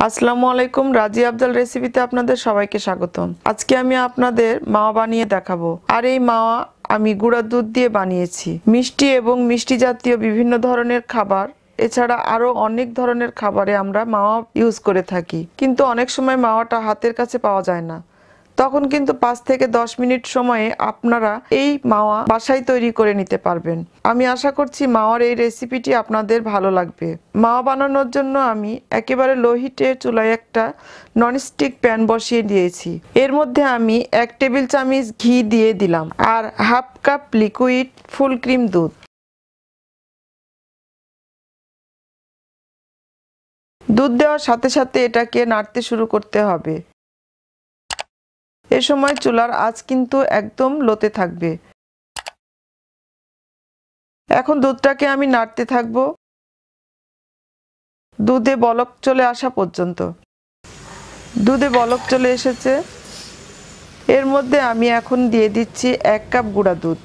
আসসালামু আলাইকুম, রাজি আফজাল রেসিপিতে আপনাদের সবাইকে স্বাগতম। আজকে আমি আপনাদের মাওয়া বানিয়ে দেখাবো। আর এই মাওয়া আমি গুঁড়া দুধ দিয়ে বানিয়েছি। মিষ্টি এবং মিষ্টি জাতীয় বিভিন্ন ধরনের খাবার, এছাড়া আরও অনেক ধরনের খাবারে আমরা মাওয়া ইউজ করে থাকি। কিন্তু অনেক সময় মাওয়াটা হাতের কাছে পাওয়া যায় না। তখন কিন্তু পাঁচ থেকে দশ মিনিট সময়ে আপনারা এই মাওয়া বাসায় তৈরি করে নিতে পারবেন। আমি আশা করছি মাওয়ার এই রেসিপিটি আপনাদের ভালো লাগবে। মাওয়া বানানোর জন্য আমি একেবারে লোহিটে চুলায় একটা ননস্টিক প্যান বসিয়ে দিয়েছি। এর মধ্যে আমি এক টেবিল চামচ ঘি দিয়ে দিলাম আর half cup liquid full cream দুধ। দুধ দেওয়ার সাথে সাথে এটাকে নাড়তে শুরু করতে হবে। এ সময় চুলার আঁচ কিন্তু একদম লোতে থাকবে। এখন দুধটাকে আমি নাড়তে থাকব। দুধে বলক চলে আসা পর্যন্ত। দুধে বলক চলে এসেছে। এর মধ্যে আমি এখন দিয়ে দিচ্ছি এক কাপ গুঁড়া দুধ।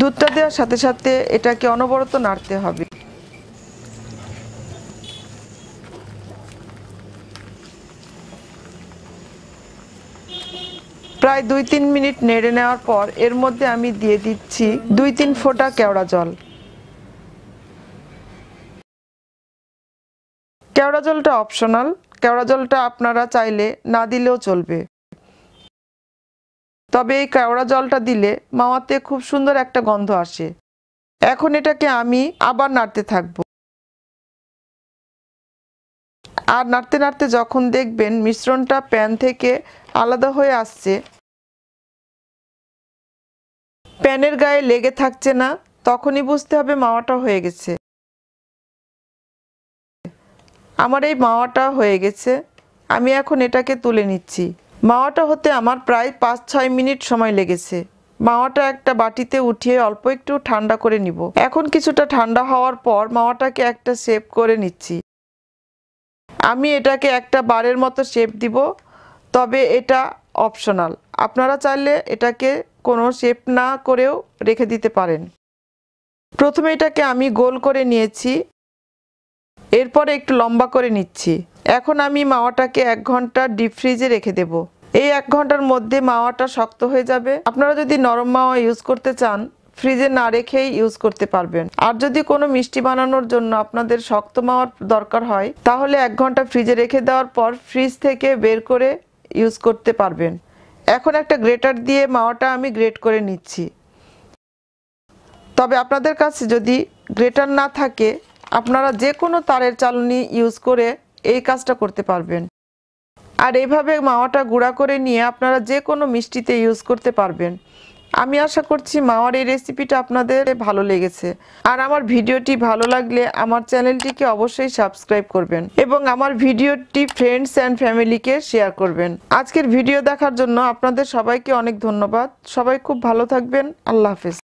দুধটা দেওয়ার সাথে সাথে এটাকে অনবরত নাড়তে হবে। প্রায় দুই তিন মিনিট নেড়ে নেওয়ার পর এর মধ্যে আমি দিয়ে দিচ্ছি দুই তিন ফোঁটা কেওড়া জল। কেওড়া জলটা অপশনাল। কেওড়া জলটা আপনারা চাইলে না দিলেও চলবে। তবে এই কেওড়া জলটা দিলে মাওয়াতে খুব সুন্দর একটা গন্ধ আসে। এখন এটাকে আমি আবার নাড়তে থাকব। আর নাড়তে নাড়তে যখন দেখবেন মিশ্রণটা প্যান থেকে আলাদা হয়ে আসছে প্যানের গায়ে লেগে থাকছে না, তখনই বুঝতে হবে মাওয়াটা হয়ে গেছে। আমার এই মাওয়াটা হয়ে গেছে, আমি এখন এটাকে তুলে নিচ্ছি। মাওয়াটা হতে আমার প্রায় পাঁচ ছয় মিনিট সময় লেগেছে। মাওয়াটা একটা বাটিতে উঠিয়ে অল্প একটু ঠান্ডা করে নিব। এখন কিছুটা ঠান্ডা হওয়ার পর মাওয়াটাকে একটা শেপ করে নিচ্ছি। আমি এটাকে একটা বারের মতো শেপ দিব, তবে এটা অপশনাল। আপনারা চাইলে এটাকে কোনো শেপ না করেও রেখে দিতে পারেন। প্রথমে এটাকে আমি গোল করে নিয়েছি। এরপরে একটু লম্বা করে নিচ্ছি। এখন আমি মাওয়াটাকে এক ঘণ্টা ডিপ ফ্রিজে রেখে দেব। এই এক ঘণ্টার মধ্যে মাওয়াটা শক্ত হয়ে যাবে। আপনারা যদি নরম মাওয়া ইউজ করতে চান ফ্রিজে না রেখেই ইউজ করতে পারবেন। আর যদি কোনো মিষ্টি বানানোর জন্য আপনাদের শক্ত মাওয়ার দরকার হয়, তাহলে এক ঘণ্টা ফ্রিজে রেখে দেওয়ার পর ফ্রিজ থেকে বের করে ইউজ করতে পারবেন। এখন একটা গ্রেটার দিয়ে মাওয়াটা আমি গ্রেট করে নিচ্ছি। তবে আপনাদের কাছে যদি গ্রেটার না থাকে, আপনারা যে কোনো তারের চালনি ইউজ করে এই কাজটা করতে পারবেন। আর এইভাবে মাওয়াটা গুঁড়া করে নিয়ে আপনারা যে কোনো মিষ্টিতে ইউজ করতে পারবেন। আমি আশা করছি মাওয়ার এই রেসিপিটা আপনাদের ভালো লেগেছে। আর আমার ভিডিওটি ভালো লাগলে আমার চ্যানেলটিকে অবশ্যই সাবস্ক্রাইব করবেন এবং আমার ভিডিওটি ফ্রেন্ডস অ্যান্ড ফ্যামিলিকে শেয়ার করবেন। আজকের ভিডিও দেখার জন্য আপনাদের সবাইকে অনেক ধন্যবাদ। সবাই খুব ভালো থাকবেন। আল্লাহ হাফেজ।